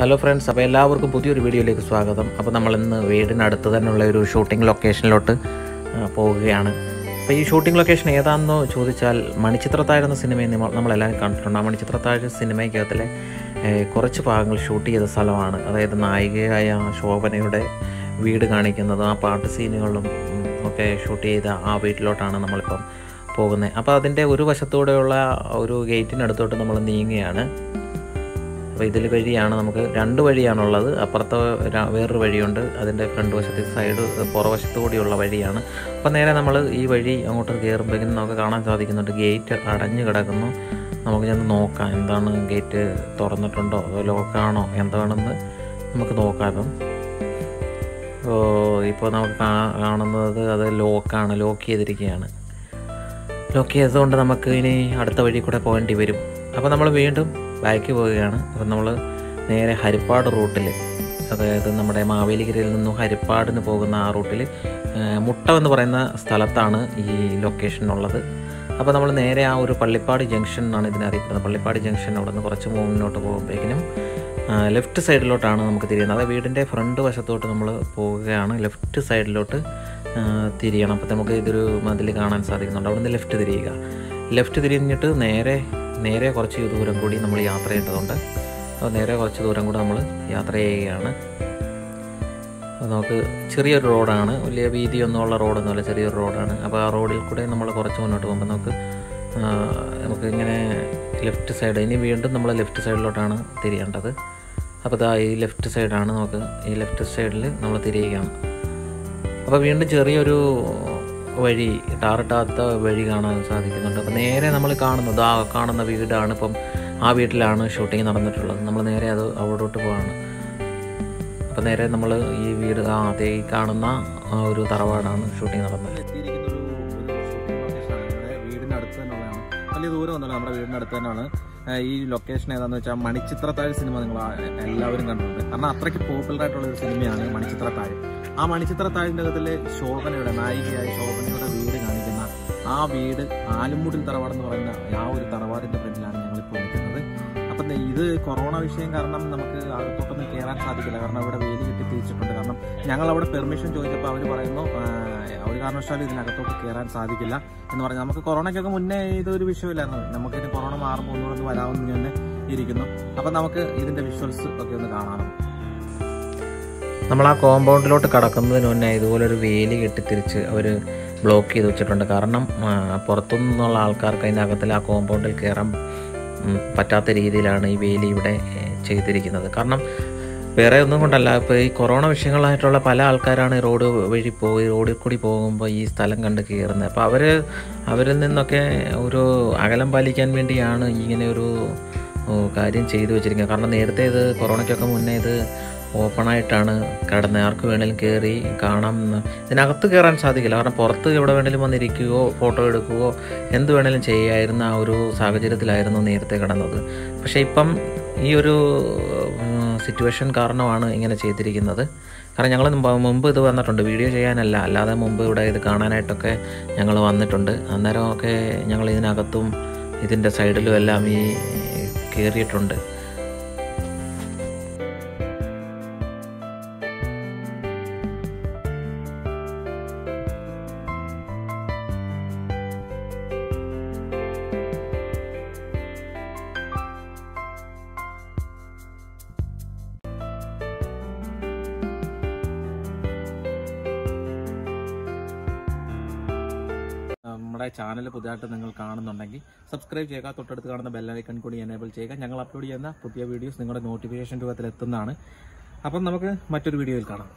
Hello friends അപ്പോൾ എല്ലാവർക്കും പുതിയൊരു വീഡിയോയിലേക്ക് സ്വാഗതം. അപ്പോൾ നമ്മൾ ഇന്ന് വീടിനടുത്ത് തന്നെയുള്ള ഒരു ഷൂട്ടിംഗ് ലൊക്കേഷനിലോട്ട് പോവുകയാണ്. അപ്പോൾ ഈ ഷൂട്ടിംഗ് ലൊക്കേഷൻ ഏതാണെന്ന് ചോദിച്ചാൽ മണിച്ചിത്രത്താഴ് എന്ന സിനിമയിൽ നിമ- നമ്മളെല്ലാവരും കണ്ടിട്ടുണ്ട്. ആ മണിച്ചിത്രത്താഴ് സിനിമയ്ക്കകത്തിലെ കുറച്ച് ഭാഗങ്ങൾ ഷൂട്ട് ചെയ്ത സ്ഥലമാണ്. അതായത് നായികയായ ശോഭനയുടെ വീട് കാണിക്കുന്നതും. ആ പാട്ട് സീനുകളും ഒക്കെ ഷൂട്ട് ചെയ്ത ആ വീട്ടിലോട്ടാണ് നമ്മളിപ്പം പോകുന്നത്. അപ്പോൾ അതിന്റെ ഒരു വശത്തൂടെയുള്ള ഒരു ഗേറ്റിനടുത്തോട്ട് നമ്മൾ നീങ്ങുകയാണ്. അപ്പോൾ ഇതിൽ വഴിയാണ് നമുക്ക് രണ്ട് വഴിയാണുള്ളത്. അപ്പുറത്തെ വേറൊരു വഴിയുണ്ട്. അതിന്റെ ഫ്രണ്ട് വശത്തെ സൈഡ് പുറവശത്തു കൂടിയുള്ള വഴിയാണ്. അപ്പോൾ നേരെ നമ്മൾ ഈ വഴി അങ്ങോട്ട് കയറുമ്പോഴേക്കും നമുക്ക് കാണാൻ സാധിക്കുന്നുണ്ട്. ഗേറ്റ് അടഞ്ഞു കിടക്കുന്നു. നമുക്ക് ഞാൻ നോക്കാം. എന്താണ് ഗേറ്റ് തുറന്നിട്ടുണ്ടോ? അതോ ലോക്കാണോ? എന്താണെന്ന് നമുക്ക് നോക്കാം ഇപ്പം. ഇപ്പോൾ നമുക്ക് കാണുന്നത് അത് ലോക്കാണ്. ലോക്ക് ചെയ്തിരിക്കുകയാണ്. ലോക്ക് ചെയ്തതുകൊണ്ട് നമുക്ക് ഇനി അടുത്ത വഴി കൂടെ പോകേണ്ടി വരും. അപ്പോൾ നമ്മൾ വീണ്ടും ബാക്ക് പോവുകയാണ്. അപ്പം നമ്മൾ നേരെ ഹരിപ്പാട് റൂട്ടിൽ അതായത് നമ്മുടെ മാവേലിഗിരിയിൽ നിന്നും ഹരിപ്പാടിന് പോകുന്ന ആ റൂട്ടിൽ മുട്ടം എന്ന് പറയുന്ന സ്ഥലത്താണ് ഈ ലൊക്കേഷൻ ഉള്ളത്. അപ്പോൾ നമ്മൾ നേരെ ആ ഒരു പള്ളിപ്പാട് ജംഗ്ഷൻ എന്നാണ് ഇതിനെ അറിയപ്പെടുന്നത്. പള്ളിപ്പാട് ജംഗ്ഷൻ അവിടെ നിന്ന് കുറച്ച് മുന്നോട്ട് പോകുമ്പോഴേക്കിനും ലെഫ്റ്റ് സൈഡിലോട്ടാണ് നമുക്ക് തിരിയുന്നത്. അതായത് വീടിന്റെ ഫ്രണ്ട് വശത്തോട്ട് നമ്മൾ പോവുകയാണ് ലെഫ്റ്റ് സൈഡിലോട്ട് തിരിയണം. അപ്പോൾ നമുക്ക് ഇതൊരു മതിൽ കാണാൻ സാധിക്കുന്നുണ്ട്. അവിടെ നിന്ന് ലെഫ്റ്റ് തിരിയുക. ലെഫ്റ്റ് തിരിഞ്ഞിട്ട് നേരെ നേരെ കുറച്ച് ദൂരം കൂടി നമ്മൾ യാത്ര ചെയ്യേണ്ടതുണ്ട്. അപ്പോൾ നേരെ കുറച്ച് ദൂരം കൂടി നമ്മൾ യാത്ര ചെയ്യുകയാണ്. അപ്പോൾ നമുക്ക് ചെറിയൊരു റോഡാണ്. വലിയ വീതിയൊന്നുമുള്ള റോഡൊന്നുമല്ല ചെറിയൊരു റോഡാണ്. അപ്പോൾ ആ റോഡിൽ കൂടെ നമ്മൾ കുറച്ച് മുന്നോട്ട് പോകുമ്പോൾ നമുക്ക് നമുക്ക് ഇങ്ങനെ ലെഫ്റ്റ് സൈഡ് ഇനി വീണ്ടും നമ്മൾ ലെഫ്റ്റ് സൈഡിലോട്ടാണ് തിരിയേണ്ടത്. അപ്പോൾ ഇതാ ഈ ലെഫ്റ്റ് സൈഡാണ് നമുക്ക് ഈ ലെഫ്റ്റ് സൈഡിൽ നമ്മൾ തിരിയുകയാണ്. അപ്പോൾ വീണ്ടും ചെറിയൊരു വഴി ടാറിട്ടാത്ത വഴി കാണാൻ സാധിക്കുന്നുണ്ട് അപ്പോൾ നേരെ നമ്മൾ കാണുന്നത് ആ കാണുന്ന വീടാണ് ഇപ്പം ആ വീട്ടിലാണ് ഷൂട്ടിംഗ് നടന്നിട്ടുള്ളത് നമ്മൾ നേരെ അത് അവിടോട്ട് പോവാണ് അപ്പോൾ നേരെ നമ്മൾ ഈ വീട് ആ അതേ കാണുന്ന ആ ഒരു തറവാടാണ് ഷൂട്ടിംഗ് നടന്നത് വീടിന്റെ അടുത്ത് തന്നെയാണ് വലിയ ദൂരം ഒന്നുമില്ല നമ്മുടെ വീടിന്റെ അടുത്ത് തന്നെയാണ് ഈ ലൊക്കേഷൻ ഏതാന്ന് വെച്ചാൽ മണിച്ചിത്രത്താഴ് സിനിമ നിങ്ങൾ എല്ലാവരും കണ്ടിട്ടുണ്ട്. കാരണം അത്രയ്ക്ക് പോപ്പുലർ ആയിട്ടുള്ള ഒരു സിനിമയാണ് മണിച്ചിത്രത്താഴ്. ആ മണിച്ചിത്രത്താഴിന്റെ അകത്തിൽ ശോഭനയുടെ നായികയായ ശോഭനയുടെ വീട് കാണിക്കുന്ന ആ വീട് ആലുംമൂടിൽ തറവാടെന്ന് പറയുന്ന ആ ഒരു തറവാടിന്റെ ഫ്രണ്ടിലാണ്. ഇത് കൊറോണ വിഷയം കാരണം നമുക്ക് അകത്തോട്ടൊന്നും കയറാൻ സാധിക്കില്ല. കാരണം അവിടെ വേലി കെട്ടി തിരിച്ചിട്ടുണ്ട്. കാരണം ഞങ്ങൾ അവിടെ പെർമിഷൻ ചോദിച്ചപ്പോൾ അവർ പറയുന്നു ഒരു കാരണവശാലും ഇതിനകത്തോട്ട് കയറാൻ സാധിക്കില്ല എന്ന് പറഞ്ഞു. നമുക്ക് കൊറോണയ്ക്കൊക്കെ മുന്നേ ഇതൊരു വിഷയമില്ലായിരുന്നു. നമുക്ക് ഇനി കൊറോണ മാറുമ്പോൾ ഒന്നുകൂടെ ഒന്ന് വരാമെന്ന് തന്നെ ഇരിക്കുന്നു. അപ്പം നമുക്ക് ഇതിന്റെ വിഷ്വൽസ് ഒക്കെ ഒന്ന് കാണാം. നമ്മൾ ആ കോമ്പൗണ്ടിലോട്ട് കടക്കുന്നതിന് മുന്നേ ഇതുപോലൊരു വേലി കെട്ടി തിരിച്ച് അവർ ബ്ലോക്ക് ചെയ്ത് വെച്ചിട്ടുണ്ട്. കാരണം പുറത്തുനിന്നുള്ള ആൾക്കാർക്ക് അതിന്റെ അകത്തിൽ ആ കോമ്പൗണ്ടിൽ കയറാൻ പറ്റാത്ത രീതിയിലാണ് ഈ വേലി ഇവിടെ ചെയ്തിരിക്കുന്നത്. കാരണം വേറെ ഒന്നും കൊണ്ടല്ല ഇപ്പോൾ ഈ കൊറോണ വിഷയങ്ങളായിട്ടുള്ള പല ആൾക്കാരാണ് റോഡ് വഴി പോയി റോഡിൽ കൂടി പോകുമ്പോൾ ഈ സ്ഥലം കണ്ട് കയറുന്നത്. അപ്പോൾ അവർ അവരിൽ നിന്നൊക്കെ ഒരു അകലം പാലിക്കാൻ വേണ്ടിയാണ് ഇങ്ങനെ ഒരു കാര്യം ചെയ്തു വെച്ചിരിക്കുന്നത്. കാരണം നേരത്തെ ഇത് കൊറോണയ്ക്കൊക്കെ മുന്നേ ഇത് ഓപ്പണായിട്ടാണ് കിടന്നത് ആർക്ക് വേണേലും കയറി കാണാം. ഇതിനകത്ത് കയറാൻ സാധിക്കില്ല. കാരണം പുറത്ത് എവിടെ വേണേലും വന്നിരിക്കുകയോ ഫോട്ടോ എടുക്കുകയോ എന്ത് വേണേലും ചെയ്യായിരുന്ന ആ ഒരു സാഹചര്യത്തിലായിരുന്നു നേരത്തെ കിടന്നത്. പക്ഷേ ഇപ്പം ഈ ഒരു സിറ്റുവേഷൻ കാരണമാണ് ഇങ്ങനെ ചെയ്തിരിക്കുന്നത്. കാരണം ഞങ്ങൾ മുമ്പ് ഇത് വന്നിട്ടുണ്ട്. വീഡിയോ ചെയ്യാനല്ല. അല്ലാതെ മുമ്പ് ഇവിടെ ഇത് കാണാനായിട്ടൊക്കെ ഞങ്ങൾ വന്നിട്ടുണ്ട്. അന്നേരമൊക്കെ ഞങ്ങൾ ഇതിനകത്തും ഇതിന്റെ സൈഡിലും എല്ലാം ഈ കയറിയിട്ടുണ്ട് നമ്മുടെ ചാനൽ പുതിയതായിട്ട് നിങ്ങൾ കാണുന്നുണ്ടെങ്കിൽ സബ്സ്ക്രൈബ് ചെയ്യുക. തൊട്ടടുത്ത് കാണുന്ന ബെല്ലൈക്കൺ കൂടി എനേബിൾ ചെയ്യുക. ഞങ്ങൾ അപ്ലോഡ് ചെയ്യുന്ന പുതിയ വീഡിയോസ് നിങ്ങളുടെ നോട്ടിഫിക്കേഷൻ രൂപത്തിൽ എത്തുന്നതാണ് അപ്പം നമുക്ക് മറ്റൊരു വീഡിയോയിൽ കാണാം.